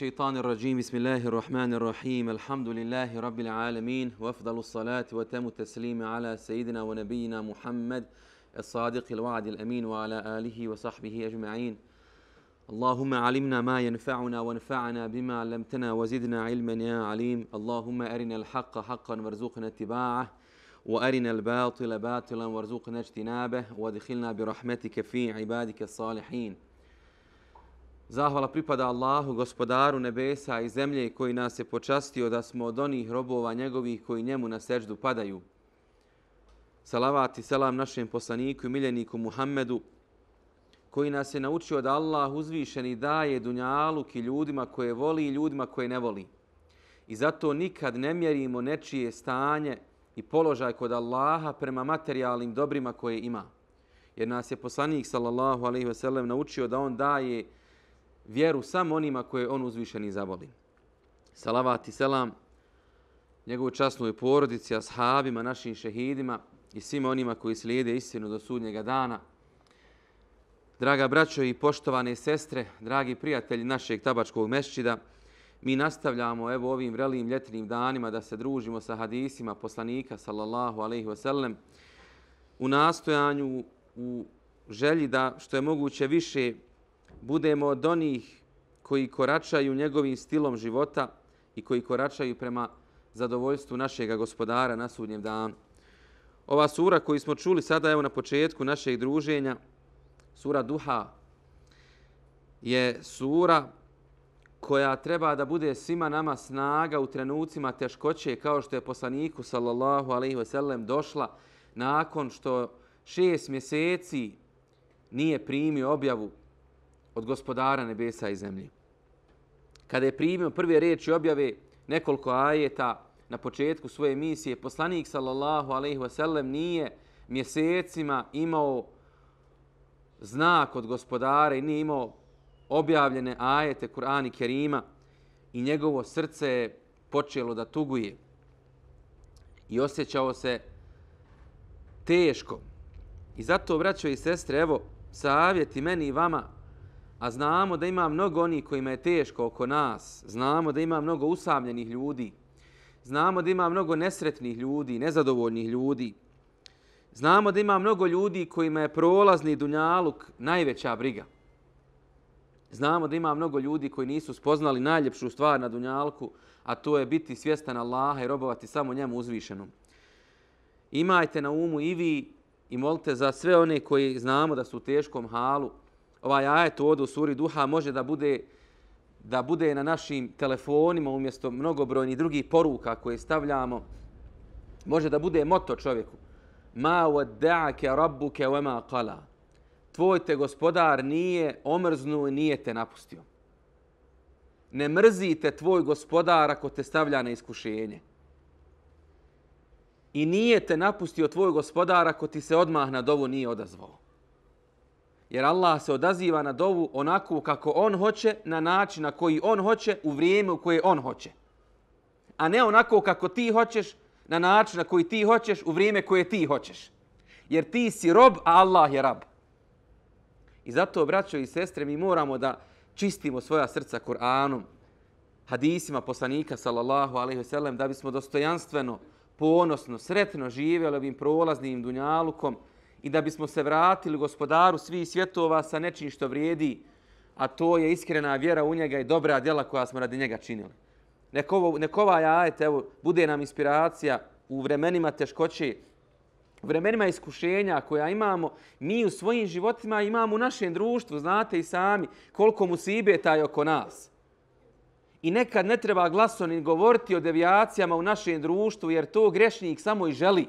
الشيطان الرجيم. بسم الله الرحمن الرحيم. الحمد لله رب العالمين وأفضل الصلاة وتم التسليم على سيدنا ونبينا محمد الصادق الوعد الأمين وعلى آله وصحبه أجمعين. اللهم علمنا ما ينفعنا وانفعنا بما علمتنا وزدنا علما يا عليم. اللهم أرنا الحق حقا وارزقنا اتباعه وأرنا الباطل باطلا وارزقنا اجتنابه وادخلنا برحمتك في عبادك الصالحين. Zahvala pripada Allahu, gospodaru nebesa i zemlje koji nas je počastio da smo od onih robova njegovih koji njemu na seždu padaju. Salavat i selam našem poslaniku i miljeniku Muhammedu koji nas je naučio da Allah uzvišeni daje dunjaluk i ljudima koje voli i ljudima koje ne voli. I zato nikad ne mjerimo nečije stanje i položaj kod Allaha prema materijalnim dobrima koje ima. Jer nas je poslanik sallallahu alejhi ve sellem naučio da on daje vjeru samo onima koje on uzvišeni zavoli. Salavat i selam njegovoj časnoj porodici, ashabima, našim šehidima i svima onima koji slijede istinu do sudnjega dana. Draga braćo i poštovane sestre, dragi prijatelji našeg tabačkog mešćida, mi nastavljamo evo ovim vrelim ljetnim danima da se družimo sa hadisima poslanika sallallahu alaihi wasallam u nastojanju, u želji da što je moguće više budemo od onih koji koračaju njegovim stilom života i koji koračaju prema zadovoljstvu našeg gospodara na sudnjem danu. Ova sura koju smo čuli sada evo na početku našeg druženja, sura Duha, je sura koja treba da bude svima nama snaga u trenucima teškoće kao što je poslaniku sallallahu alaihi ve sellem došla nakon što šest mjeseci nije primio objavu od gospodara nebesa i zemlje. Kada je primio prve riječi objave nekoliko ajeta na početku svoje misije, poslanik sallallahu alaihi wasallam nije mjesecima imao znak od gospodara i nije imao objavljene ajete Kur'ani Kerima i njegovo srce je počelo da tuguje i osjećao se teško. I zato, braćo i sestre, evo, savjeti meni i vama a znamo da ima mnogo onih kojima je teško oko nas, znamo da ima mnogo usamljenih ljudi, znamo da ima mnogo nesretnih ljudi, nezadovoljnih ljudi, znamo da ima mnogo ljudi kojima je prolazni dunjaluk najveća briga. Znamo da ima mnogo ljudi koji nisu spoznali najljepšu stvar na dunjalku, a to je biti svjestan Allaha i robovati samo njemu uzvišenom. Imajte na umu i vi i molite za sve one koji znamo da su u teškom halu, ovaj ajet ovdje u suri Duha može da bude da bude na našim telefonima umjesto mnogobrojnih drugih poruka koje stavljamo. Može da bude moto čovjeku. Ma wadda'ake rabbuka wa ma qala. Tvoj te gospodar nije omrznuo i nije te napustio. Ne mrzite tvoj gospodar ako te stavlja na iskušenje. I nije te napustio tvoj gospodar ako ti se odmah na dovu nije odazvao. Jer Allah se odaziva na dovu onako kako on hoće, na način na koji on hoće, u vrijeme u koje on hoće. A ne onako kako ti hoćeš, na način na koji ti hoćeš, u vrijeme koje ti hoćeš. Jer ti si rob, a Allah je rab. I zato, braćo i sestre, mi moramo da čistimo svoja srca Kur'anom, hadisima poslanika, sallallahu alaihi sellem, da bismo dostojanstveno, ponosno, sretno živjeli ovim prolaznim dunjalukom, i da bismo se vratili gospodaru svih svjetova sa nečim što vrijedi, a to je iskrena vjera u njega i dobra djela koja smo radi njega činili. Nek, ovo, nek ovaj ajet evo, bude nam inspiracija u vremenima teškoće, u vremenima iskušenja koja imamo, mi u svojim životima imamo u našem društvu, znate i sami koliko mu taj oko nas. I nekad ne treba glasno ni govoriti o devijacijama u našem društvu, jer to grešnik samo i želi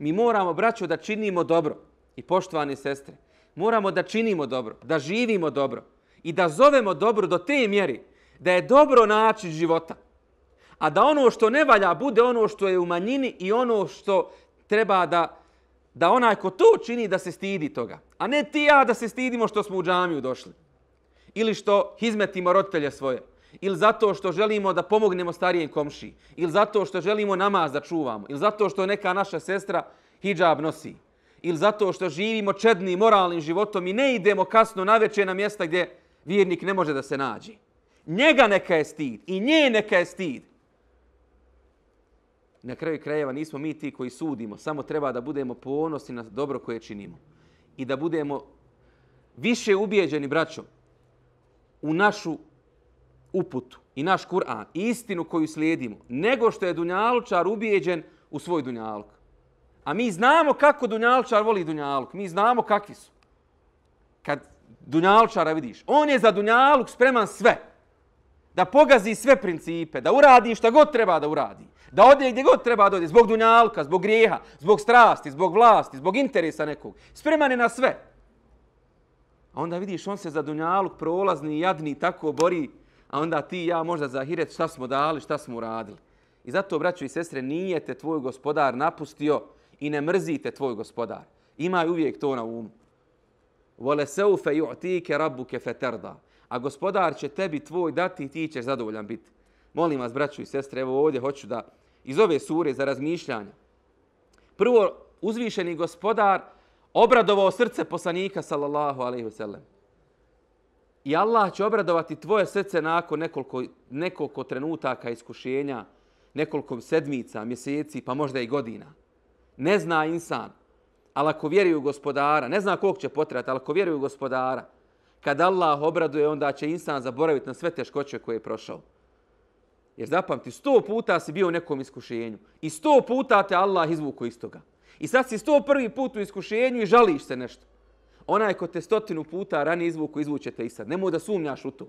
mi moramo, braćo, da činimo dobro. I poštovane sestre, moramo da činimo dobro, da živimo dobro i da zovemo dobro do te mjeri da je dobro način života. A da ono što ne valja bude ono što je u manjini i ono što treba da, da onaj ko to čini da se stidi toga. A ne ti ja da se stidimo što smo u džamiju došli. Ili što hizmetimo roditelje svoje ili zato što želimo da pomognemo starijem komši, ili zato što želimo namaz da čuvamo, ili zato što neka naša sestra hijab nosi, ili zato što živimo čednim moralnim životom i ne idemo kasno na večer na mjesta gdje vjernik ne može da se nađe. Njega neka je stid i nje neka je stid. Na kraju krajeva nismo mi ti koji sudimo, samo treba da budemo ponosni na dobro koje činimo. I da budemo više ubijeđeni, braćo, u našu uputu i naš Kur'an, istinu koju slijedimo, nego što je Dunjalučar ubijeđen u svoj Dunjaluk. A mi znamo kako Dunjalučar voli Dunjaluk. Mi znamo kakvi su. Kad Dunjalučara vidiš, on je za Dunjaluk spreman sve. Da pogazi sve principe, da uradi šta god treba da uradi. Da ode gdje god treba da ode, zbog Dunjalka, zbog grijeha, zbog strasti, zbog vlasti, zbog interesa nekog. Spreman je na sve. A onda vidiš, on se za Dunjaluk prolazni, jadni, tako bori, a onda ti i ja možda za Hiret šta smo dali, šta smo uradili. I zato, braćo i sestre, nije te tvoj gospodar napustio i ne mrzite tvoj gospodar. Imaj uvijek to na umu. Vole seufe ju'tike rabbuke feterda. A gospodar će tebi tvoj dati i ti ćeš zadovoljan biti. Molim vas, braćo i sestre, evo ovdje hoću da iz ove sure za razmišljanje. Prvo, uzvišeni gospodar obradovao srce poslanika, sallallahu alaihi wasallam. I Allah će obradovati tvoje srce nakon nekoliko, nekoliko trenutaka iskušenja, nekoliko sedmica, mjeseci, pa možda i godina. Ne zna insan, ali ako vjeruje u gospodara, ne zna koliko će potrebati, ali ako vjeruje u gospodara, kad Allah obraduje, onda će insan zaboraviti na sve teškoće koje je prošao. Jer zapamti, sto puta si bio u nekom iskušenju i sto puta te Allah izvuko iz toga. I sad si sto prvi put u iskušenju i žališ se nešto. Onaj ko te stotinu puta rani izvuku, izvučete i sad. Nemoj da sumnjaš u to.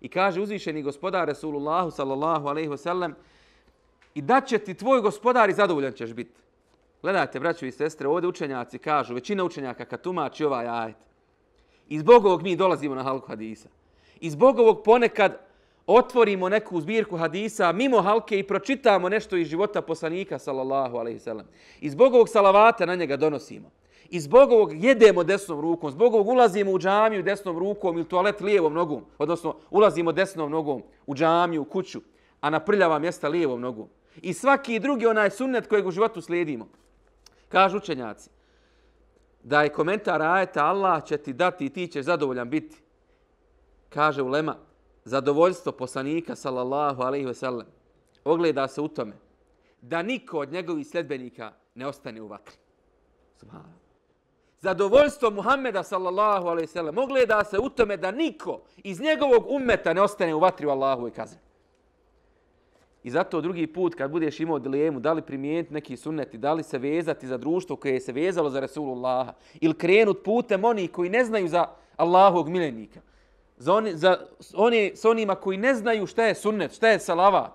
I kaže uzvišeni gospodar Resulullahu sallallahu alaihi wasallam i da će ti tvoj gospodar i zadovoljan ćeš biti. Gledajte, braćo i sestre, ovdje učenjaci kažu, većina učenjaka kad tumači ovaj ajet, i zbog ovog mi dolazimo na halku hadisa. I zbog ovog ponekad otvorimo neku zbirku hadisa mimo halke i pročitamo nešto iz života poslanika, sallallahu alaihi sallam. I zbog ovog salavata na njega donosimo. I zbog ovog jedemo desnom rukom, zbog ovog ulazimo u džamiju desnom rukom ili toalet lijevom nogom, odnosno ulazimo desnom nogom u džamiju, u kuću, a na prljava mjesta lijevom nogom. I svaki drugi onaj sunnet kojeg u životu slijedimo. Kažu učenjaci da je komentar ajeta Allah će ti dati i ti ćeš zadovoljan biti. Kaže ulema, zadovoljstvo poslanika sallallahu alaihi ve sellem ogleda se u tome da niko od njegovih sljedbenika ne ostane u vatri. Subhanallah. Zadovoljstvo Muhammeda sallallahu alaihi ve ogleda se u tome da niko iz njegovog ummeta ne ostane u vatri u Allahu i kazne. I zato drugi put kad budeš imao dilemu da li primijeniti neki sunneti, da li se vezati za društvo koje je se vezalo za Resulullaha ili krenut putem oni koji ne znaju za Allahovog miljenika, za, oni, za oni, s onima koji ne znaju šta je sunnet, šta je salavat,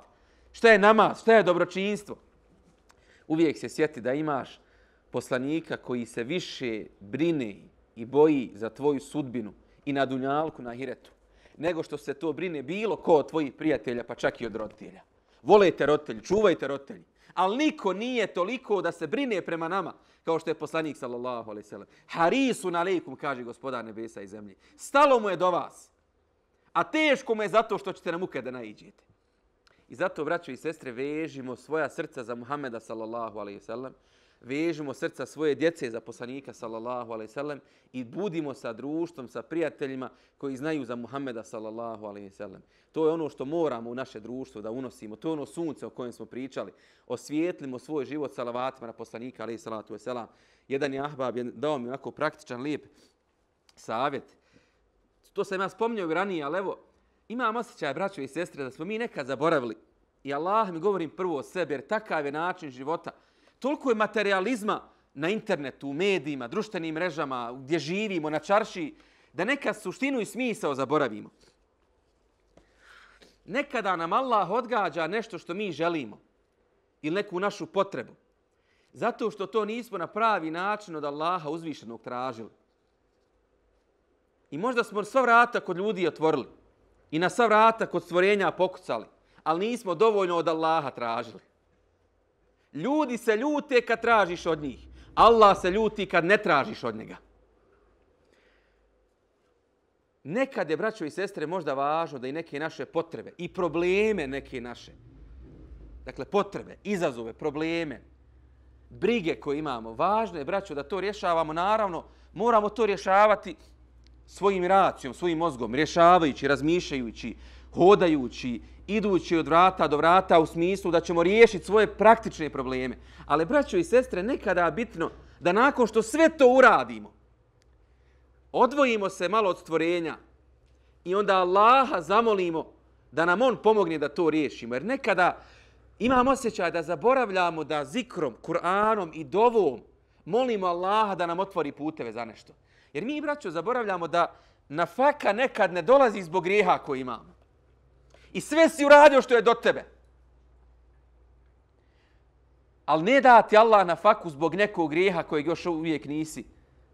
šta je namaz, šta je dobročinstvo, uvijek se sjeti da imaš poslanika koji se više brine i boji za tvoju sudbinu i na dunjalku, na hiretu, nego što se to brine bilo ko od tvojih prijatelja, pa čak i od roditelja volejte roditelji, čuvajte roditelji. Ali niko nije toliko da se brine prema nama, kao što je poslanik sallallahu alaihi sallam. Harisu na alaikum, kaže gospodar nebesa i zemlje. Stalo mu je do vas. A teško mu je zato što ćete na muke da naiđete. I zato, braćo i sestre, vežimo svoja srca za Muhameda sallallahu alaihi sallam vežimo srca svoje djece za poslanika sallallahu alejhi ve sellem i budimo sa društvom, sa prijateljima koji znaju za Muhameda sallallahu alejhi ve sellem. To je ono što moramo u naše društvo da unosimo. To je ono sunce o kojem smo pričali. Osvijetlimo svoj život salavatima na poslanika alejhi salatu ve selam. Jedan je ahbab je dao mi onako praktičan lijep savjet. To sam ja spomnio ranije, ali evo, imam osjećaj, braćo i sestre, da smo mi nekad zaboravili. I Allah mi govorim prvo o sebi, jer takav je način života toliko je materializma na internetu, u medijima, društvenim mrežama, gdje živimo, na čarši, da neka suštinu i smisao zaboravimo. Nekada nam Allah odgađa nešto što mi želimo ili neku našu potrebu. Zato što to nismo na pravi način od Allaha uzvišenog tražili. I možda smo sva vrata kod ljudi otvorili i na sva vrata kod stvorenja pokucali, ali nismo dovoljno od Allaha tražili. Ljudi se ljute kad tražiš od njih. Allah se ljuti kad ne tražiš od njega. Nekad je, braćo i sestre, možda važno da i neke naše potrebe i probleme neke naše, dakle potrebe, izazove, probleme, brige koje imamo, važno je, braćo, da to rješavamo. Naravno, moramo to rješavati svojim racijom, svojim mozgom, rješavajući, razmišljajući, hodajući, idući od vrata do vrata u smislu da ćemo riješiti svoje praktične probleme. Ali, braćo i sestre, nekada bitno da nakon što sve to uradimo, odvojimo se malo od stvorenja i onda Allaha zamolimo da nam On pomogne da to riješimo. Jer nekada imamo osjećaj da zaboravljamo da zikrom, Kur'anom i dovom molimo Allaha da nam otvori puteve za nešto. Jer mi, braćo, zaboravljamo da na faka nekad ne dolazi zbog grijeha koji imamo. I sve si uradio što je do tebe. Ali ne da ti Allah na faku zbog nekog grijeha kojeg još uvijek nisi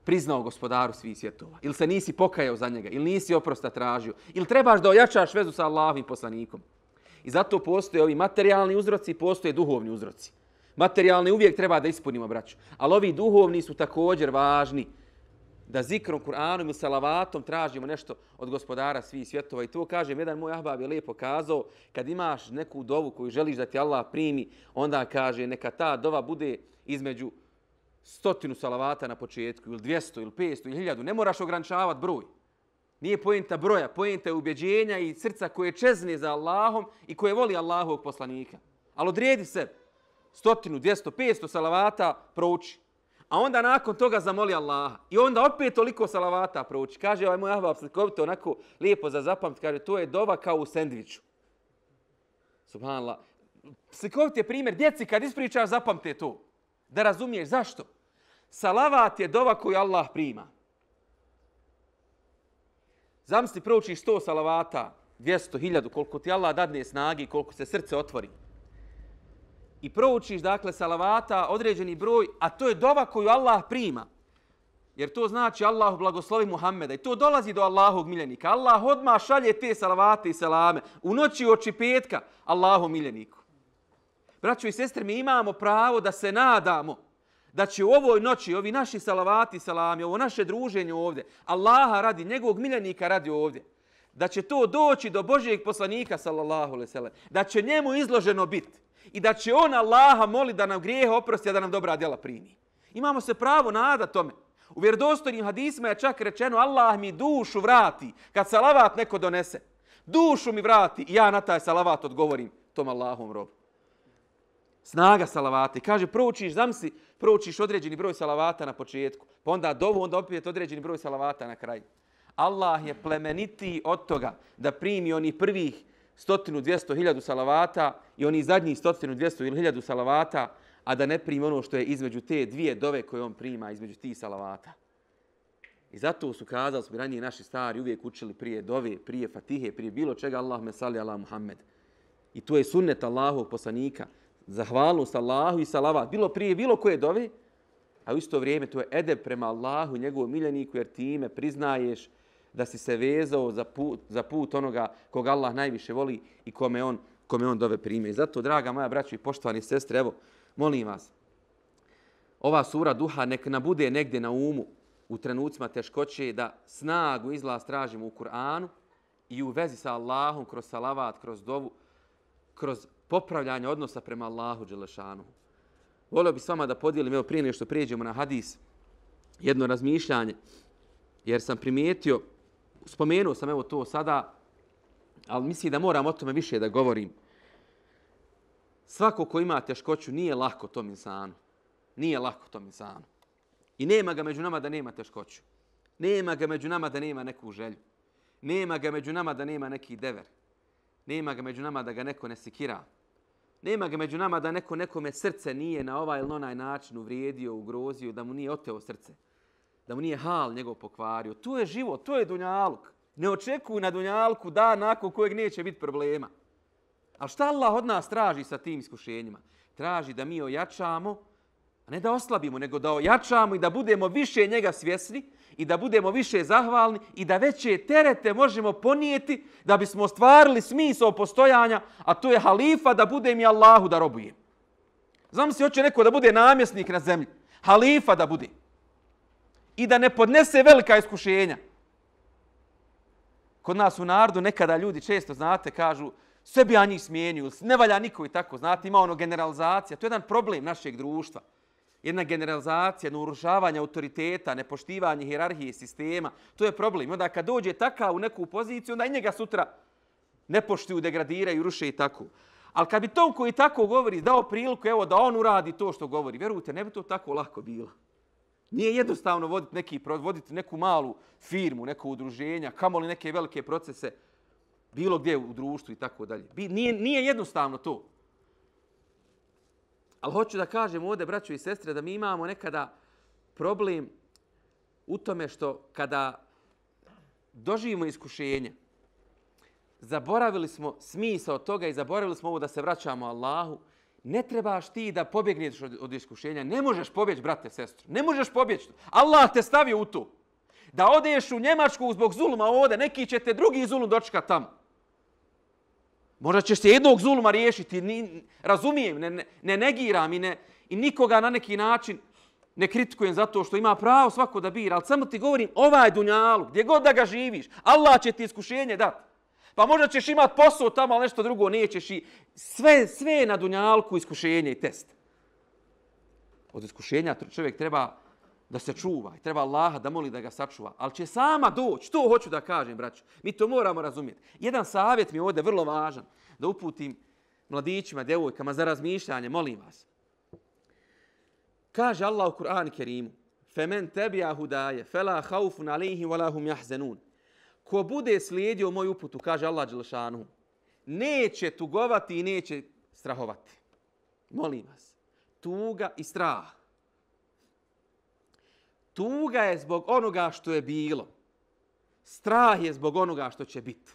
priznao gospodaru svih svjetova. Ili se nisi pokajao za njega. Ili nisi oprosta tražio. Ili trebaš da ojačaš vezu sa Allahovim poslanikom. I zato postoje ovi materijalni uzroci, postoje duhovni uzroci. Materijalni uvijek treba da ispunimo, braću. Ali ovi duhovni su također važni da zikrom, Kur'anom i salavatom tražimo nešto od gospodara svih svjetova. I to kažem, jedan moj ahbab je lijepo kazao, kad imaš neku dovu koju želiš da ti Allah primi, onda kaže, neka ta dova bude između stotinu salavata na početku, ili dvijesto, ili pesto, ili hiljadu. Ne moraš ograničavati broj. Nije pojenta broja, pojenta je ubjeđenja i srca koje čezne za Allahom i koje voli Allahovog poslanika. Ali odredi se stotinu, dvijesto, pesto salavata prouči. A onda nakon toga zamoli Allaha. I onda opet toliko salavata prouči. Kaže ovaj moj ahbab slikovito, onako lijepo za zapamt, kaže to je dova kao u sendviču. Subhanallah. Slikovit je primjer, djeci kad ispričaš zapamte to. Da razumiješ zašto. Salavat je dova koju Allah prima. Zamisli proučiš 100 salavata, 200, 1000, koliko ti Allah dadne snagi, koliko se srce otvori i proučiš dakle salavata određeni broj, a to je dova koju Allah prima. Jer to znači Allah blagoslovi Muhammeda i to dolazi do Allahog miljenika. Allah odmah šalje te salavate i selame u noći oči petka Allahu miljeniku. Braćo i sestre, mi imamo pravo da se nadamo da će u ovoj noći ovi naši salavati i selami, ovo naše druženje ovdje, Allaha radi, njegovog miljenika radi ovdje, da će to doći do Božijeg poslanika, sallallahu alaihi sallam, da će njemu izloženo biti i da će on Allaha moli da nam grijehe oprosti, a da nam dobra djela primi. Imamo se pravo nada tome. U vjerodostojnim hadisma je čak rečeno Allah mi dušu vrati kad salavat neko donese. Dušu mi vrati i ja na taj salavat odgovorim tom Allahom robu. Snaga salavata. kaže, proučiš, zamsi, proučiš određeni broj salavata na početku, pa onda dovu, onda opet određeni broj salavata na kraju. Allah je plemenitiji od toga da primi oni prvih stotinu, dvijesto, hiljadu salavata i oni zadnji stotinu, dvijesto ili hiljadu salavata, a da ne primi ono što je između te dvije dove koje on prima između tih salavata. I zato su kazali, smo ranije naši stari uvijek učili prije dove, prije fatihe, prije bilo čega, Allah me sali, Allah Muhammed. I to je sunnet Allahov poslanika, zahvalnost Allahu i salavat. Bilo prije, bilo koje dove, a u isto vrijeme to je edeb prema Allahu, njegovom miljeniku, jer time priznaješ da si se vezao za put, za put onoga koga Allah najviše voli i kome on, kome on dove prime. I zato, draga moja braća i poštovani sestre, evo, molim vas, ova sura duha nek nam bude negdje na umu u trenucima teškoće da snagu izlaz tražimo u Kur'anu i u vezi sa Allahom kroz salavat, kroz dovu, kroz popravljanje odnosa prema Allahu Đelešanu. Volio bih s vama da podijelim, evo prije nešto prijeđemo na hadis, jedno razmišljanje, jer sam primijetio spomenuo sam evo to sada, ali mislim da moram o tome više da govorim. Svako ko ima teškoću nije lako tom insanu. Nije lako tom insanu. I nema ga među nama da nema teškoću. Nema ga među nama da nema neku želju. Nema ga među nama da nema neki dever. Nema ga među nama da ga neko ne sikira. Nema ga među nama da neko nekome srce nije na ovaj ili onaj način uvrijedio, ugrozio, da mu nije oteo srce da mu nije hal njegov pokvario. To je život, to je dunjaluk. Ne očekuj na dunjalku da nakon kojeg neće biti problema. A šta Allah od nas traži sa tim iskušenjima? Traži da mi ojačamo, a ne da oslabimo, nego da ojačamo i da budemo više njega svjesni i da budemo više zahvalni i da veće terete možemo ponijeti da bismo ostvarili smisao postojanja, a to je halifa da bude mi Allahu da robujem. Znam si, hoće neko da bude namjesnik na zemlji. Halifa da bude i da ne podnese velika iskušenja. Kod nas u narodu nekada ljudi često, znate, kažu sve bi ja njih smijenio, ne valja niko i tako, znate, ima ono generalizacija. To je jedan problem našeg društva. Jedna generalizacija, jedno urušavanje autoriteta, nepoštivanje hirarhije sistema. To je problem. Onda kad dođe takav u neku poziciju, onda i njega sutra ne poštuju, degradiraju, ruše i tako. Ali kad bi tom koji tako govori dao priliku, evo da on uradi to što govori, vjerujte, ne bi to tako lako bilo. Nije jednostavno voditi neki voditi neku malu firmu, neko udruženja, kamoli neke velike procese bilo gdje u društvu i tako dalje. Nije, nije jednostavno to. Ali hoću da kažem ovdje, braćo i sestre, da mi imamo nekada problem u tome što kada doživimo iskušenje, zaboravili smo smisao toga i zaboravili smo ovo da se vraćamo Allahu, ne trebaš ti da pobjegneš od, od iskušenja. Ne možeš pobjeći, brate, sestru. Ne možeš pobjeći. Allah te stavio u to. Da odeš u Njemačku zbog zuluma ovde, neki će te drugi zulum dočekati tamo. Možda ćeš se jednog zuluma riješiti. Ni, razumijem, ne, ne, ne negiram i, ne, i nikoga na neki način ne kritikujem zato što ima pravo svako da bira. Ali samo ti govorim, ovaj dunjalu, gdje god da ga živiš, Allah će ti iskušenje dati. Pa možda ćeš imat posao tamo, ali nešto drugo nećeš i sve, sve na dunjalku iskušenje i test. Od iskušenja čovjek treba da se čuva i treba Allaha da moli da ga sačuva. Ali će sama doći, to hoću da kažem, braću. Mi to moramo razumjeti. Jedan savjet mi je ovdje vrlo važan da uputim mladićima, devojkama za razmišljanje, molim vas. Kaže Allah u Kur'anu Kerimu, فَمَنْ تَبِيَا هُدَايَ فَلَا خَوْفٌ عَلَيْهِ وَلَا هُمْ يَحْزَنُونَ ko bude slijedio moju uputu, kaže Allah Đelešanu, neće tugovati i neće strahovati. Molim vas. Tuga i strah. Tuga je zbog onoga što je bilo. Strah je zbog onoga što će biti.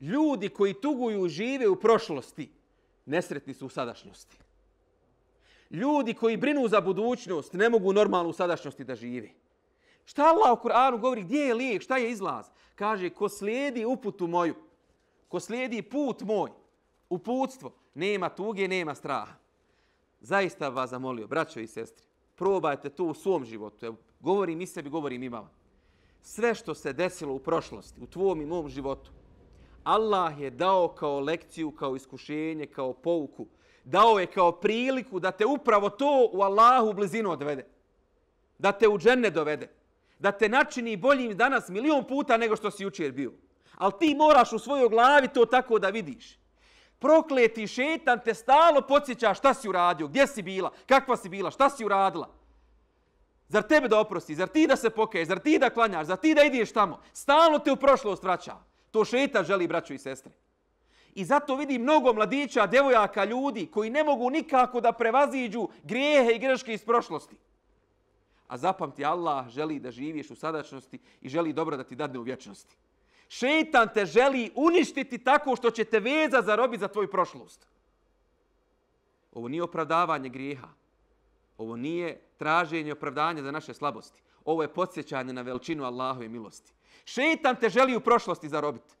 Ljudi koji tuguju žive u prošlosti, nesretni su u sadašnjosti. Ljudi koji brinu za budućnost ne mogu normalno u sadašnjosti da žive. Šta Allah u Kur'anu govori? Gdje je lijek? Šta je izlaz? Kaže, ko slijedi uputu moju, ko slijedi put moj, uputstvo, nema tuge, nema straha. Zaista vas zamolio, braćo i sestri, probajte to u svom životu. Evo, govorim i sebi, govorim i vama. Sve što se desilo u prošlosti, u tvom i mom životu, Allah je dao kao lekciju, kao iskušenje, kao pouku. Dao je kao priliku da te upravo to u Allahu blizinu odvede. Da te u dženne dovede da te načini boljim danas milion puta nego što si jučer bio. Ali ti moraš u svojoj glavi to tako da vidiš. Prokleti šetan te stalo podsjeća šta si uradio, gdje si bila, kakva si bila, šta si uradila. Zar tebe da oprosti, zar ti da se pokaješ, zar ti da klanjaš, zar ti da ideš tamo. Stalno te u prošlost vraća. To šetan želi, braćo i sestre. I zato vidi mnogo mladića, devojaka, ljudi koji ne mogu nikako da prevaziđu grijehe i greške iz prošlosti. A zapamti, Allah želi da živiš u sadačnosti i želi dobro da ti dadne u vječnosti. Šeitan te želi uništiti tako što će te veza zarobiti za tvoju prošlost. Ovo nije opravdavanje grijeha. Ovo nije traženje opravdanja za naše slabosti. Ovo je podsjećanje na veličinu Allahove milosti. Šeitan te želi u prošlosti zarobiti.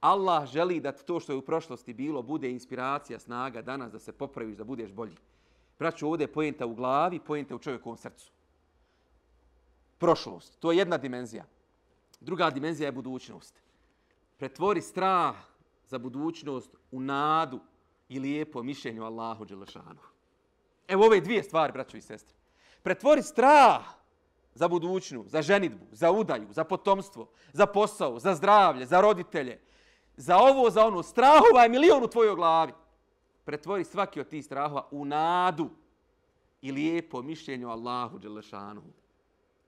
Allah želi da to što je u prošlosti bilo bude inspiracija, snaga danas da se popraviš, da budeš bolji. Braću, ovdje je pojenta u glavi, pojenta u čovjekovom srcu prošlost. To je jedna dimenzija. Druga dimenzija je budućnost. Pretvori strah za budućnost u nadu i lijepo mišljenje o Allahu Đelešanu. Evo ove dvije stvari, braćo i sestre. Pretvori strah za budućnost, za ženitbu, za udaju, za potomstvo, za posao, za zdravlje, za roditelje, za ovo, za ono. Strahova je milion u tvojoj glavi. Pretvori svaki od tih strahova u nadu i lijepo mišljenje o Allahu Đelešanu.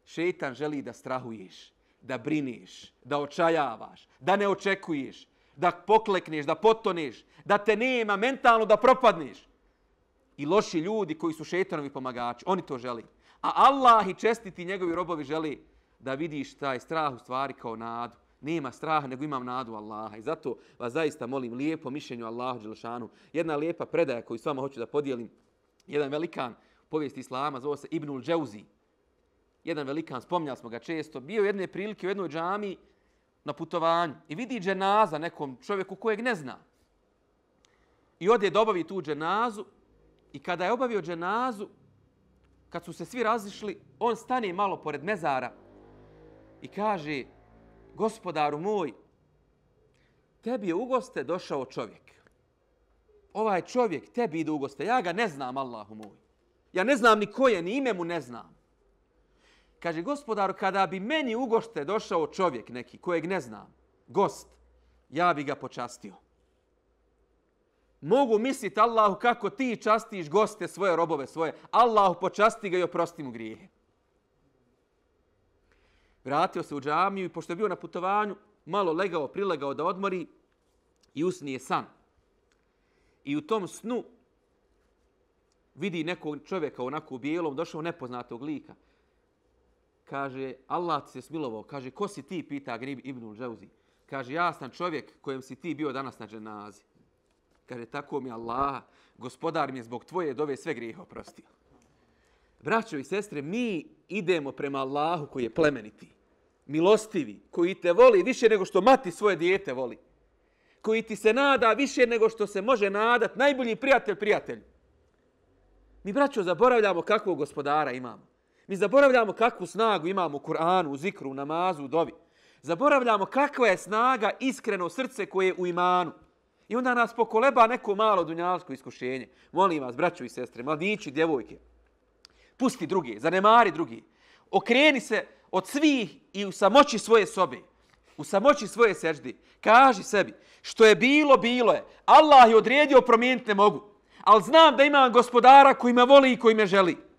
Šetan želi da strahuješ, da brineš, da očajavaš, da ne očekuješ, da poklekneš, da potoneš, da te nema mentalno da propadneš. I loši ljudi koji su šetanovi pomagači, oni to želi. A Allah i čestiti njegovi robovi želi da vidiš taj strah u stvari kao nadu. Nema straha, nego imam nadu Allaha. I zato vas zaista molim lijepo mišljenju Allahu Đelšanu. Jedna lijepa predaja koju s vama hoću da podijelim. Jedan velikan povijest Islama zove se Ibnul Džauzi jedan velikan, spomnjali smo ga često, bio jedne prilike u jednoj džami na putovanju i vidi dženaza nekom čovjeku kojeg ne zna. I ode da obavi tu dženazu i kada je obavio dženazu, kad su se svi razišli, on stane malo pored mezara i kaže, gospodaru moj, tebi je u goste došao čovjek. Ovaj čovjek tebi ide u goste. Ja ga ne znam, Allahu moj. Ja ne znam ni ko je, ni ime mu ne znam. Kaže, gospodaru, kada bi meni u gošte došao čovjek neki kojeg ne znam, gost, ja bi ga počastio. Mogu misliti Allahu kako ti častiš goste svoje robove svoje. Allahu počasti ga i oprosti mu grijehe. Vratio se u džamiju i pošto je bio na putovanju, malo legao, prilegao da odmori i usnije san. I u tom snu vidi nekog čovjeka onako u bijelom, došao nepoznatog lika. Kaže, Allah ti se smilovao. Kaže, ko si ti, pita Grib Ibnul Džauzi. Kaže, ja sam čovjek kojem si ti bio danas na dženazi. Kaže, tako mi Allah, gospodar mi je zbog tvoje dove sve grijehe oprostio. Braćo i sestre, mi idemo prema Allahu koji je plemeniti, milostivi, koji te voli više nego što mati svoje dijete voli. Koji ti se nada više nego što se može nadat najbolji prijatelj prijatelj. Mi, braćo, zaboravljamo kakvog gospodara imamo. Mi zaboravljamo kakvu snagu imamo u Kur'anu, u zikru, u namazu, u dovi. Zaboravljamo kakva je snaga iskreno srce koje je u imanu. I onda nas pokoleba neko malo dunjalsko iskušenje. Molim vas, braćo i sestre, mladići, djevojke, pusti drugi, zanemari drugi. Okreni se od svih i u samoći svoje sobe, u samoći svoje seždi. Kaži sebi, što je bilo, bilo je. Allah je odredio, promijeniti ne mogu. Ali znam da imam gospodara koji me voli i koji me želi.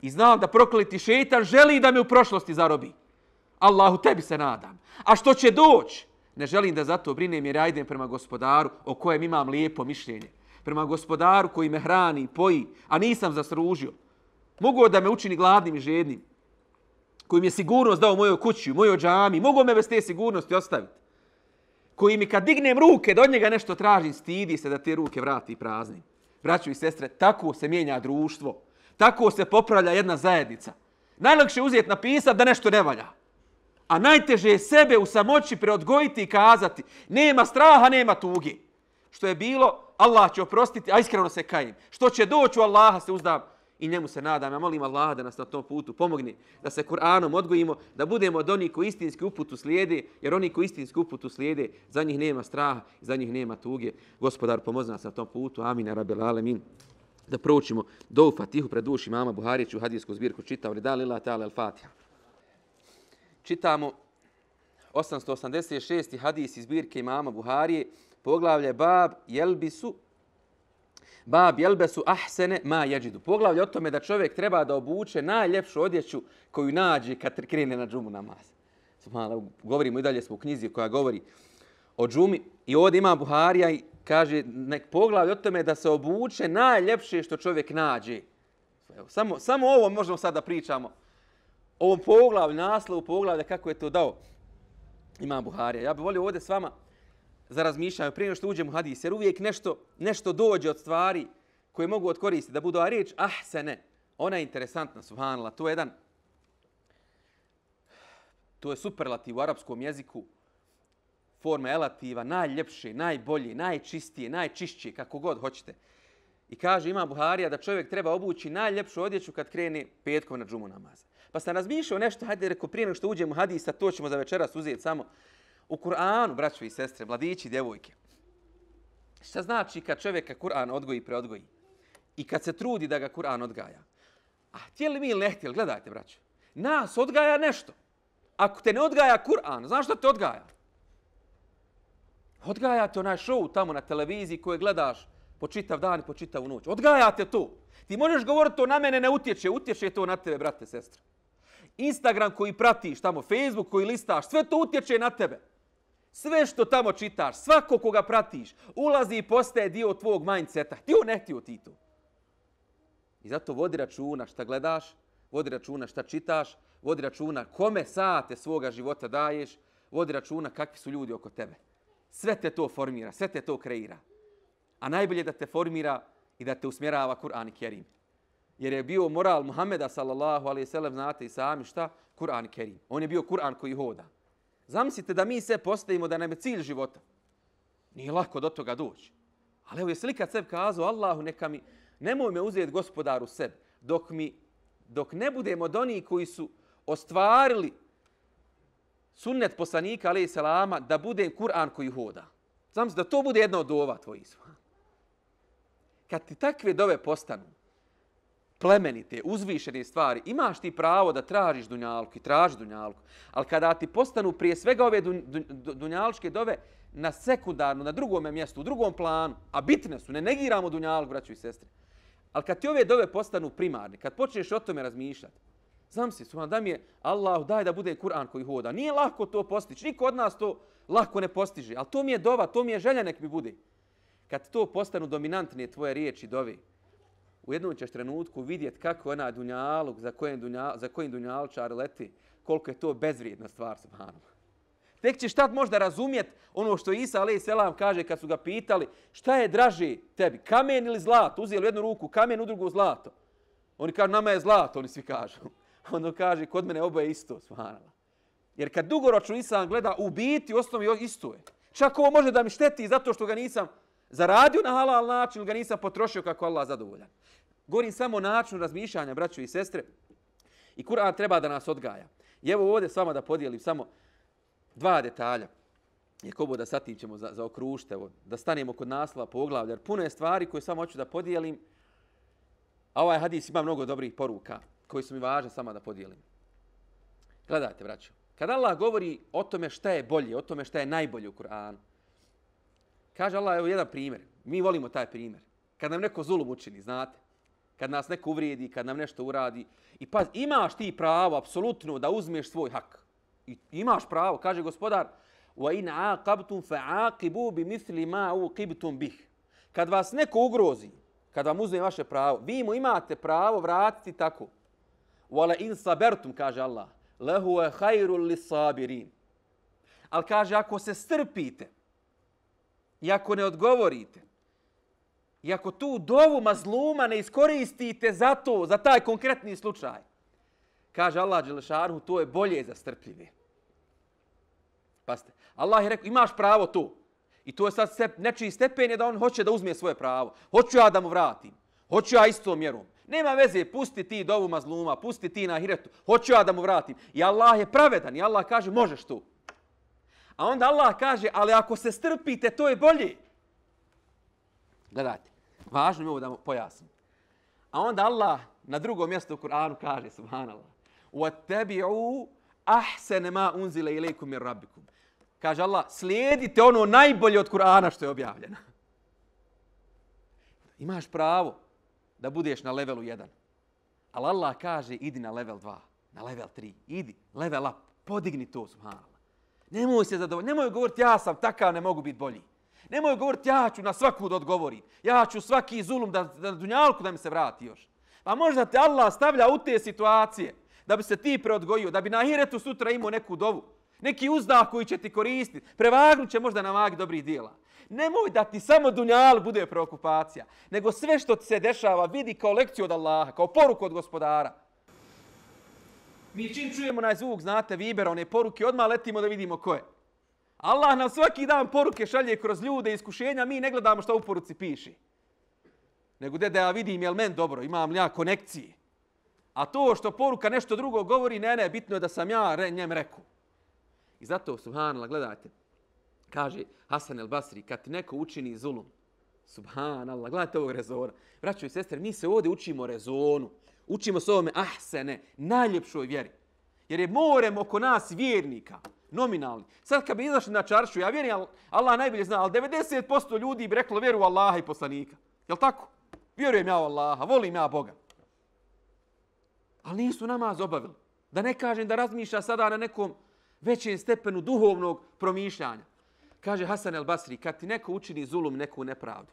I znam da prokleti šeitan želi da me u prošlosti zarobi. Allahu tebi se nadam. A što će doći? Ne želim da zato brinem jer ja idem prema gospodaru o kojem imam lijepo mišljenje. Prema gospodaru koji me hrani i poji, a nisam zasružio. Mogu da me učini gladnim i žednim. Koji mi je sigurnost dao u mojoj kući, u mojoj džami. Mogu me bez te sigurnosti ostaviti. Koji mi kad dignem ruke da od njega nešto tražim, stidi se da te ruke vrati prazni. Braćo i sestre, tako se mijenja društvo. Tako se popravlja jedna zajednica. Najlakše je uzeti napisat da nešto ne valja. A najteže je sebe u samoći preodgojiti i kazati nema straha, nema tugi. Što je bilo, Allah će oprostiti, a iskreno se kajim. Što će doći u Allaha se uzdam i njemu se nadam. Ja molim Allaha da nas na tom putu pomogne, da se Kur'anom odgojimo, da budemo od onih koji istinski uputu slijede, jer oni koji istinski uputu slijede, za njih nema straha, za njih nema tuge. Gospodar, pomozi nas na tom putu. Amin, rabel alemin. Da proučimo do Fatihu pred duši mama Buhariću, hadijsku zbirku čitao, li dalila ta'ala al-Fatiha čitamo 886. hadis iz zbirke imama Buharije, poglavlje Bab Jelbisu, Bab Jelbesu Ahsene ma jeđidu. Poglavlje o tome da čovjek treba da obuče najljepšu odjeću koju nađe kad krene na džumu namaz. Malo, govorimo i dalje smo u knjizi koja govori o džumi. I ovdje ima Buharija i kaže nek poglavlje o tome da se obuče najljepše što čovjek nađe. Evo, samo, samo ovo možemo sad da pričamo ovom poglavlju, naslovu poglavlja, kako je to dao Imam Buharija. Ja bih volio ovdje s vama za razmišljanje, prije što uđemo u hadis, jer uvijek nešto, nešto dođe od stvari koje mogu odkoristiti, da budu, a riječ ahsene, ona je interesantna, subhanallah, to je jedan, to je superlativ u arapskom jeziku, forma elativa, najljepše, najbolje, najčistije, najčišće, kako god hoćete. I kaže ima Buharija da čovjek treba obući najljepšu odjeću kad krene petkom na džumu namaz. Pa sam razmišljao nešto, hajde reko prije što uđemo u hadisa, to ćemo za večeras uzeti samo. U Kur'anu, braćo i sestre, mladići, i djevojke. Šta znači kad čovjeka Kur'an odgoji i preodgoji? I kad se trudi da ga Kur'an odgaja? A htjeli mi ili ne htjeli, gledajte, braćo. Nas odgaja nešto. Ako te ne odgaja Kur'an, znaš što te odgaja? Odgajate onaj show tamo na televiziji koje gledaš po čitav dan i po čitavu noć. Odgajate to. Ti možeš govoriti to na mene ne utječe, utječe to na tebe, brate, sestre. Instagram koji pratiš tamo, Facebook koji listaš, sve to utječe na tebe. Sve što tamo čitaš, svako koga pratiš, ulazi i postaje dio tvog mindseta. Ti ne htio ti to. I zato vodi računa šta gledaš, vodi računa šta čitaš, vodi računa kome sate svoga života daješ, vodi računa kakvi su ljudi oko tebe. Sve te to formira, sve te to kreira. A najbolje da te formira i da te usmjerava Kur'an i Kerim jer je bio moral Muhameda sallallahu alaihi sallam, znate i sami šta Kur'an Kerim. On je bio Kur'an koji hoda. Zamislite da mi se postavimo da nam je cilj života. Nije lako do toga doći. Ali evo je slika sebi kazao Allahu neka mi nemoj me uzeti gospodaru sebi, dok mi dok ne budemo od onih koji su ostvarili sunnet poslanika alejhi selama da bude Kur'an koji hoda. Zamislite da to bude jedna od ova tvojih. Kad ti takve dove postanu, plemenite, uzvišene stvari, imaš ti pravo da tražiš dunjalku i traži dunjalku. Ali kada ti postanu prije svega ove dun, dun, dunjalčke dove na sekundarnu, na drugom mjestu, u drugom planu, a bitne su, ne negiramo dunjalku, braću i sestre. Ali kad ti ove dove postanu primarne, kad počneš o tome razmišljati, znam si, suhan, da mi je Allah, daj da bude Kur'an koji hoda. Nije lako to postići, niko od nas to lako ne postiže, ali to mi je dova, to mi je želja nek mi bude. Kad to postanu dominantne tvoje riječi dovi, u jednom ćeš trenutku vidjet kako je onaj dunjaluk za kojim, dunja, za kojim dunjalčar leti, koliko je to bezvrijedna stvar, subhanallah. Tek ćeš tad možda razumjet ono što Isa alaih selam kaže kad su ga pitali šta je draži tebi, kamen ili zlato? Uzeli jednu ruku kamen, u drugu zlato. Oni kažu nama je zlato, oni svi kažu. Ono kaže kod mene oboje isto, subhanallah. Jer kad dugoročno Islam gleda u biti, u osnovi isto je. Čak ovo može da mi šteti zato što ga nisam zaradio na halal način ga nisam potrošio kako Allah zadovoljan. Govorim samo načinu razmišljanja, braćo i sestre. I Kur'an treba da nas odgaja. I evo ovdje s vama da podijelim samo dva detalja. Je ko da satim ćemo za, za okrušte, evo, da stanemo kod naslova poglavlja. Jer puno je stvari koje samo hoću da podijelim. A ovaj hadis ima mnogo dobrih poruka koji su mi važne samo da podijelim. Gledajte, braćo. Kada Allah govori o tome šta je bolje, o tome šta je najbolje u Kur'anu, kaže Allah, evo jedan primjer. Mi volimo taj primjer. Kad nam neko zulum učini, znate, kad nas neko uvrijedi, kad nam nešto uradi. I pa imaš ti pravo, apsolutno, da uzmeš svoj hak. I imaš pravo, kaže gospodar, wa in aqabtum fa'aqibu مَا عُقِبْتُمْ ma uqibtum bih. Kad vas neko ugrozi, kad vam uzme vaše pravo, vi mu imate pravo vratiti tako. Wala in sabertum, kaže Allah, lahu khairul e lisabirin. Al kaže ako se strpite i ako ne odgovorite, I ako tu dovu mazluma ne iskoristite za to, za taj konkretni slučaj, kaže Allah Đelešanu, to je bolje za strpljive. Paste, Allah je rekao, imaš pravo tu. I to je sad step, nečiji stepen je da on hoće da uzme svoje pravo. Hoću ja da mu vratim. Hoću ja istom mjerom. Nema veze, pusti ti dovu mazluma, pusti ti na hiretu. Hoću ja da mu vratim. I Allah je pravedan i Allah kaže, možeš tu. A onda Allah kaže, ali ako se strpite, to je bolje. Gledajte, važno je ovo da pojasnim. A onda Allah na drugom mjestu u Kur'anu kaže, subhanallah, وَتَّبِعُوا أَحْسَنَ مَا أُنزِلَ إِلَيْكُمْ مِنْ رَبِّكُمْ Kaže Allah, slijedite ono najbolje od Kur'ana što je objavljeno. Imaš pravo da budeš na levelu 1. Ali Allah kaže, idi na level 2, na level 3. Idi, level up, podigni to, subhanallah. Nemoj se zadovoljiti, nemoj govoriti, ja sam takav, ne mogu biti bolji. Nemoj govoriti, ja ću na svaku da odgovorim. Ja ću svaki zulum da, da dunjalku da mi se vrati još. Pa možda te Allah stavlja u te situacije da bi se ti preodgojio, da bi na hiretu sutra imao neku dovu. Neki uzdah koji će ti koristiti. Prevagnut će možda na vagi dobrih dijela. Nemoj da ti samo dunjal bude preokupacija. Nego sve što ti se dešava vidi kao lekciju od Allaha, kao poruku od gospodara. Mi čim čujemo na zvuk, znate, vibera, one poruke, odmah letimo da vidimo ko je. Allah nam svaki dan poruke šalje kroz ljude, iskušenja, mi ne gledamo što u poruci piši. Nego da ja vidim, jel men dobro, imam li ja konekcije. A to što poruka nešto drugo govori, ne, ne, bitno je da sam ja re, njem rekao. I zato, subhanallah, gledajte, kaže Hasan el Basri, kad ti neko učini zulum, subhanallah, gledajte ovog rezona. Braćo i sestre, mi se ovdje učimo rezonu. Učimo se ovome ahsene, najljepšoj vjeri. Jer je morem oko nas vjernika nominalni. Sad kad bi izašli na čaršu, ja vjerujem, Allah najbolje zna, ali 90% ljudi bi reklo vjeru Allaha i poslanika. Je li tako? Vjerujem ja u Allaha, volim ja Boga. Ali nisu namaz obavili. Da ne kažem da razmišlja sada na nekom većem stepenu duhovnog promišljanja. Kaže Hasan el Basri, kad ti neko učini zulum, neku nepravdu,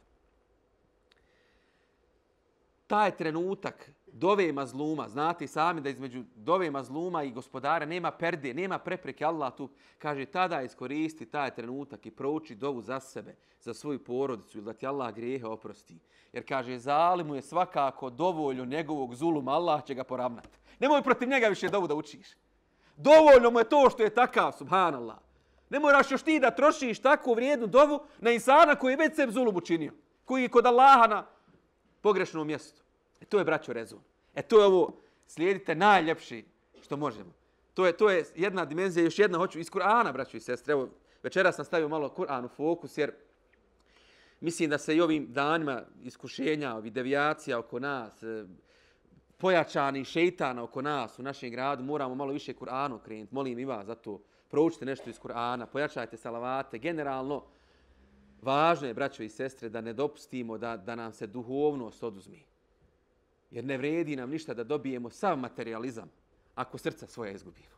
taj trenutak dove mazluma, znate sami da između dove mazluma i gospodara nema perde, nema prepreke, Allah tu kaže tada iskoristi taj trenutak i prouči dovu za sebe, za svoju porodicu ili da ti Allah grijehe oprosti. Jer kaže, zalimu je svakako dovoljno njegovog zuluma, Allah će ga poravnati. Nemoj protiv njega više dovu da učiš. Dovoljno mu je to što je takav, subhanallah. Ne moraš još ti da trošiš takvu vrijednu dovu na insana koji je već sebi zulub učinio. Koji je kod Allaha na pogrešnom mjestu. E to je braćo rezon. E to je ovo, slijedite najljepši što možemo. To je, to je jedna dimenzija, još jedna hoću iz Kur'ana, braćo i sestre. Evo, večeras sam stavio malo Kur'an u fokus, jer mislim da se i ovim danima iskušenja, ovi devijacija oko nas, e, pojačani šeitana oko nas u našem gradu, moramo malo više Kur'anu krenuti. Molim i vas za to. Proučite nešto iz Kur'ana, pojačajte salavate. Generalno, važno je, braćo i sestre, da ne dopustimo da, da nam se duhovnost oduzmi. Jer ne vredi nam ništa da dobijemo sav materializam ako srca svoja izgubimo.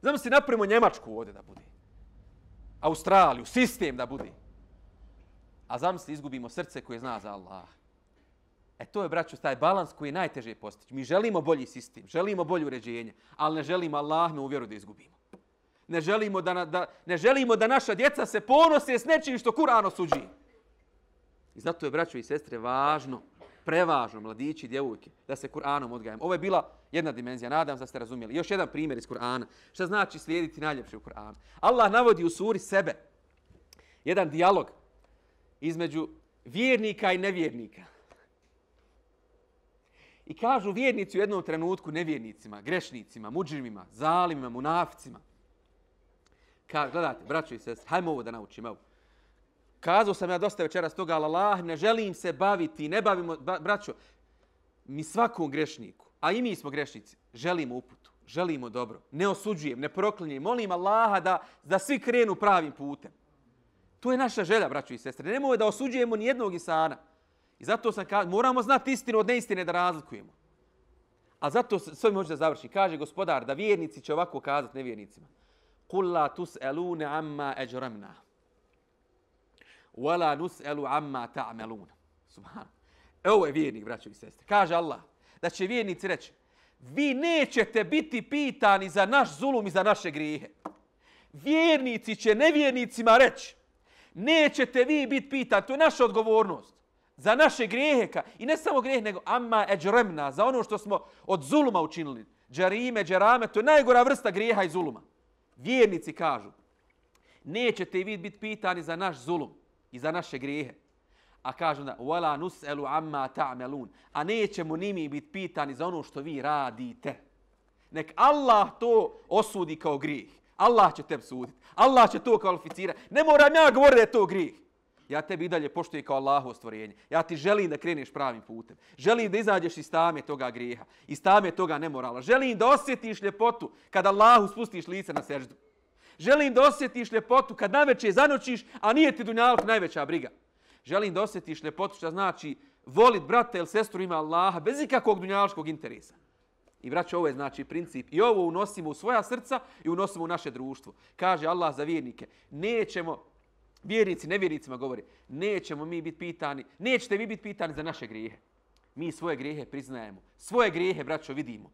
Znamo se napravimo Njemačku ovdje da bude. Australiju, sistem da bude. A zamisli izgubimo srce koje zna za Allah. E to je, braćo, taj balans koji je najteže postići. Mi želimo bolji sistem, želimo bolje uređenje, ali ne želimo Allah me uvjeru da izgubimo. Ne želimo da, da, ne želimo da naša djeca se ponose s nečim što Kur'an osuđi. I zato je, braćo i sestre, važno, prevažno, mladići i djevojke, da se Kur'anom odgajamo. Ovo je bila jedna dimenzija, nadam se da ste razumjeli. Još jedan primjer iz Kur'ana. Šta znači slijediti najljepše u Kur'anu? Allah navodi u suri sebe jedan dijalog između vjernika i nevjernika. I kažu vjernici u jednom trenutku nevjernicima, grešnicima, muđrimima, zalimima, munaficima. Ka, gledajte, braćo i sestri, hajmo ovo da naučim, Evo. Kazao sam ja dosta večeras toga, ali Allah, ne želim se baviti, ne bavimo, ba, braćo, mi svakom grešniku, a i mi smo grešnici, želimo uputu, želimo dobro, ne osuđujem, ne proklinjem, molim Allaha da, da svi krenu pravim putem. To je naša želja, braćo i sestre. Nemoj da osuđujemo ni jednog isana. I zato sam kazao, moramo znati istinu od neistine da razlikujemo. A zato sve može da završi. Kaže gospodar da vjernici će ovako kazati nevjernicima. قل la تسألون amma أجرمنا ولا nus'alu amma تعملون Subhan. E, ovo je vjernik, braćo i sestre. Kaže Allah da će vjernici reći vi nećete biti pitani za naš zulum i za naše grijehe. Vjernici će nevjernicima reći nećete vi biti pitani. To je naša odgovornost za naše grijehe. I ne samo grijehe, nego amma eđremna, za ono što smo od zuluma učinili. Džarime, džerame, to je najgora vrsta grijeha i zuluma. Vjernici kažu, nećete vi biti pitani za naš zulum i za naše grijehe. A kažu da, wala nus'elu amma ta'melun. A nećemo ni mi biti pitani za ono što vi radite. Nek Allah to osudi kao grijeh. Allah će te suditi. Allah će to kvalificirati. Ne moram ja govoriti da je to grijeh ja tebi i dalje poštujem kao Allahovo stvorenje. Ja ti želim da kreneš pravim putem. Želim da izađeš iz tame toga grijeha, iz tame toga nemorala. Želim da osjetiš ljepotu kada Allahu spustiš lice na seždu. Želim da osjetiš ljepotu kad naveče zanočiš, a nije ti dunjalog najveća briga. Želim da osjetiš ljepotu što znači volit brata ili sestru ima Allaha bez ikakvog dunjaloškog interesa. I vraća ovo je znači princip. I ovo unosimo u svoja srca i unosimo u naše društvo. Kaže Allah za vjernike, nećemo vjernici, nevjernicima govori, nećemo mi biti pitani, nećete vi biti pitani za naše grijehe. Mi svoje grijehe priznajemo. Svoje grijehe, braćo, vidimo.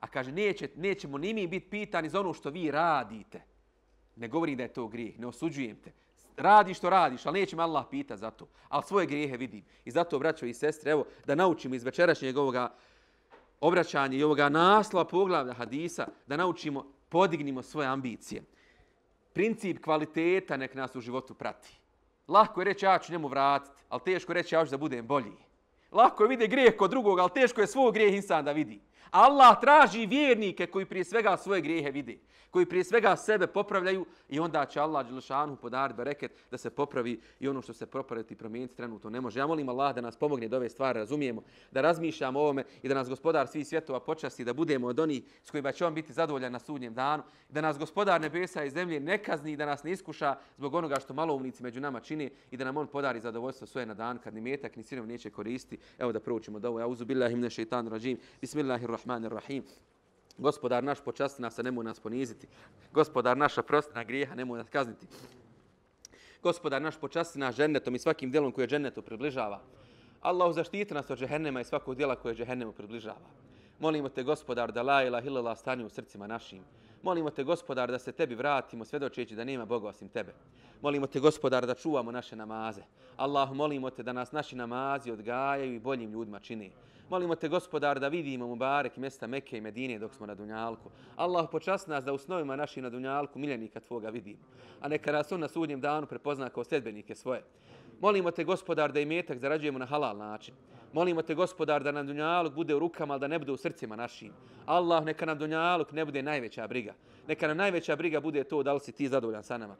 A kaže, neće, nećemo ni mi biti pitani za ono što vi radite. Ne govori da je to grijeh, ne osuđujem te. Radi što radiš, ali neće me Allah pita za to. Ali svoje grijehe vidim. I zato, braćo i sestre, evo, da naučimo iz večerašnjeg ovoga obraćanja i ovoga naslova poglavlja hadisa, da naučimo, podignimo svoje ambicije princip kvaliteta nek nas u životu prati. Lako je reći ja ću njemu vratiti, ali teško je reći ja ću da budem bolji. Lako je vidjeti grijeh kod drugog, ali teško je svoj grijeh insan da vidi. Allah traži vjernike koji prije svega svoje grijehe vidi koji prije svega sebe popravljaju i onda će Allah Đelšanu podariti bereket da se popravi i ono što se popraviti i promijeniti trenutno ne može. Ja molim Allah da nas pomogne da ove stvari razumijemo, da razmišljamo o ovome i da nas gospodar svih svjetova počasti, da budemo od onih s kojima će on biti zadovoljan na sudnjem danu, da nas gospodar nebesa i zemlje ne kazni, da nas ne iskuša zbog onoga što maloumnici među nama čini i da nam on podari zadovoljstvo svoje na dan kad ni metak ni sinov neće koristiti. Evo da proučimo da ovo. uzu billahi minash shaitanir rajim. Bismillahirrahmanirrahim. Gospodar naš počasti nas, a nemoj nas poniziti. Gospodar naša prosti na grijeha, nemoj nas kazniti. Gospodar naš počasti nas žennetom i svakim djelom koje džennetu približava. Allahu zaštiti nas od džehennema i svakog djela koje džehennemu približava. Molimo te, gospodar, da la ila illallah stani u srcima našim. Molimo te, gospodar, da se tebi vratimo svedočeći da nema Boga osim tebe. Molimo te, gospodar, da čuvamo naše namaze. Allah, molimo te da nas naši namazi odgajaju i boljim ljudima čini. Molimo te, gospodar, da vidimo Mubarek mjesta Mekke i Medine dok smo na Dunjalku. Allah, počast nas da u snovima naši na Dunjalku miljenika Tvoga vidimo. A neka nas on na sudnjem danu prepozna kao sledbenike svoje. Molimo te, gospodar, da i metak zarađujemo na halal način. Molimo te, gospodar, da nam Dunjaluk bude u rukama, ali da ne bude u srcima našim. Allah, neka nam Dunjaluk ne bude najveća briga. Neka nam najveća briga bude to da li si ti zadovoljan sa nama.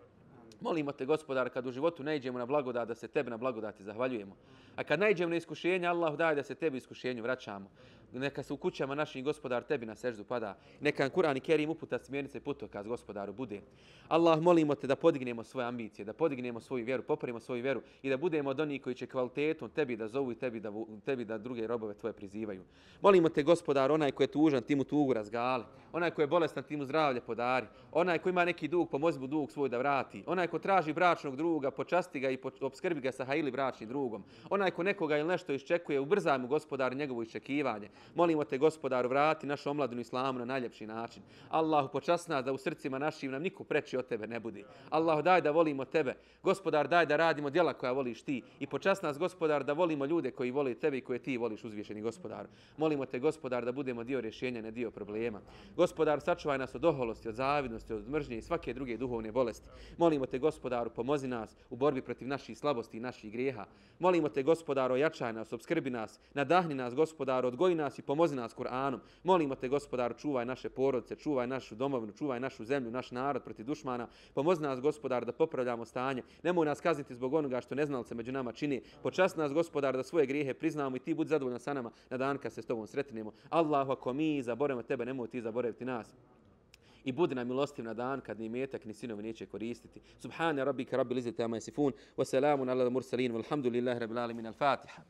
Molimo te, gospodar, kad u životu najđemo na blagodat, da se tebe na blagodati zahvaljujemo. A kad najđemo na iskušenje, Allah daj da se tebi iskušenju vraćamo. Neka se u kućama našim gospodar tebi na seždu pada. Neka nam Kur'an i Kerim uputa smjernice putokaz gospodaru bude. Allah molimo te da podignemo svoje ambicije, da podignemo svoju vjeru, popravimo svoju vjeru i da budemo od onih koji će kvalitetom tebi da zovu i tebi da, tebi da druge robove tvoje prizivaju. Molimo te gospodar, onaj koji je tužan, ti mu tugu razgali. Onaj ko je bolestan, ti mu zdravlje podari. Onaj ko ima neki dug, pomozi mu dug svoj da vrati. Onaj ko traži bračnog druga, počasti ga i obskrbi ga sa hajili bračnim drugom. Onaj ko nekoga ili nešto iščekuje, ubrzaj mu gospodar njegovo iščekivanje. Molimo te gospodar, vrati našu omladinu islamu na najljepši način. Allahu počast nas da u srcima našim nam niko preči od tebe ne budi. Allahu daj da volimo tebe. Gospodar daj da radimo djela koja voliš ti. I počast nas gospodar da volimo ljude koji vole tebe i koje ti voliš uzvišeni gospodar. Molimo te gospodar da budemo dio rješenja, ne dio problema. Gospodar sačuvaj nas od oholosti, od zavidnosti, od mržnje i svake druge duhovne bolesti. Molimo te gospodaru pomozi nas u borbi protiv naših slabosti i naših grijeha. Molimo te gospodaru ojačaj nas, obskrbi nas, nadahni nas gospodaru, odgoji nas i pomozi nas Kur'anom. Molimo te gospodaru čuvaj naše porodice, čuvaj našu domovinu, čuvaj našu zemlju, naš narod protiv dušmana. Pomozi nas gospodar da popravljamo stanje. Nemoj nas kazniti zbog onoga što neznalce među nama čini. Počast nas gospodar da svoje grijehe priznamo i ti budi zadovoljan sa nama na dan kad se s tobom sretnemo. Allahu ako mi zaboravimo tebe, nemoj ti zaboraviti nas i budi nam milostiv na dan kad ni metak ni sinovi neće koristiti. Subhana rabbika rabbil izzati amma yasifun wa salamun ala al mursalin walhamdulillahi rabbil alamin al-fatiha.